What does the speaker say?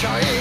choice.